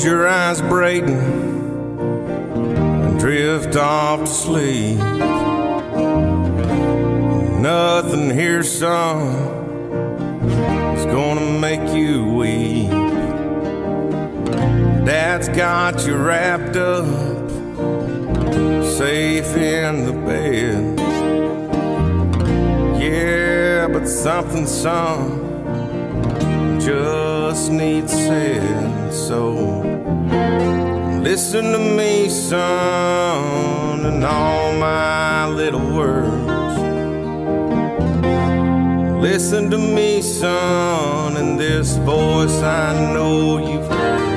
Close your eyes, Brayden, and drift off to sleep. Nothing here, son, is gonna make you weep. Dad's got you wrapped up, safe in the bed. Yeah, but something, son, just needs said. So listen to me, son, and all my little words. Listen to me, son, and this voice I know you've heard.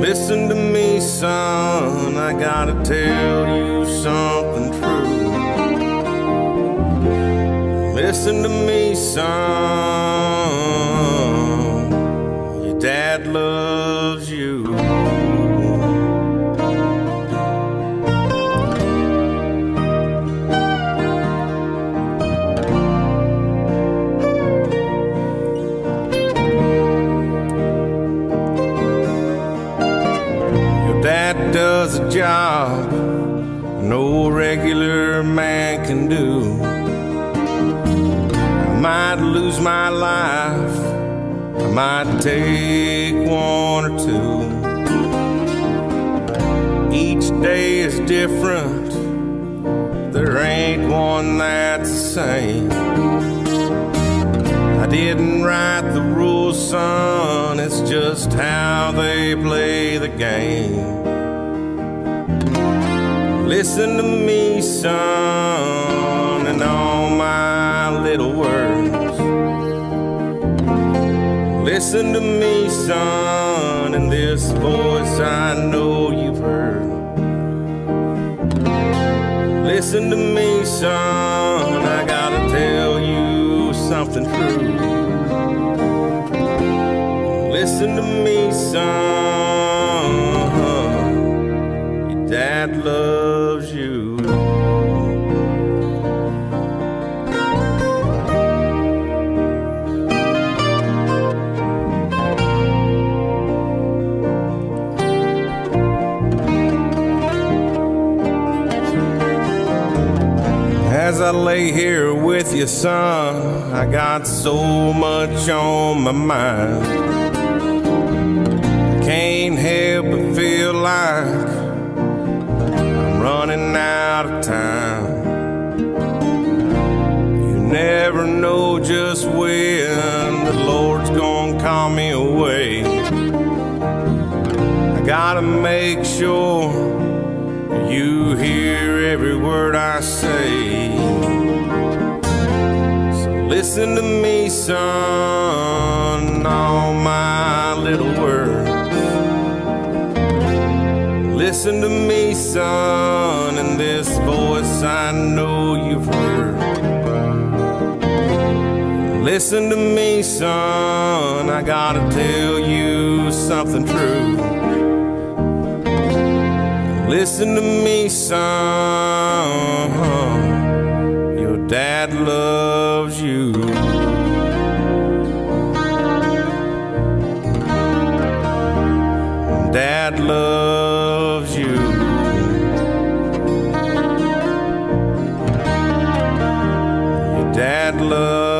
Listen to me, son, I gotta tell you something true. Listen to me, son, loves you. Your dad does a job no regular man can do. I might lose my life, might take one or two. Each day is different, there ain't one that's the same. I didn't write the rules, son, it's just how they play the game. Listen to me, son, Listen to me, son, and this voice I know you've heard. Listen to me, son, I gotta tell you something true. Listen to me, son, your dad loves As I lay here with you, son, I got so much on my mind. I can't help but feel like I'm running out of time. You never know just when the Lord's gonna call me away. I gotta make sure you hear every word I say. Listen to me, son, all my little words. Listen to me, son, and this voice I know you've heard. Listen to me, son, I gotta tell you something true. Listen to me, son. Loves you. Dad loves you. Your dad loves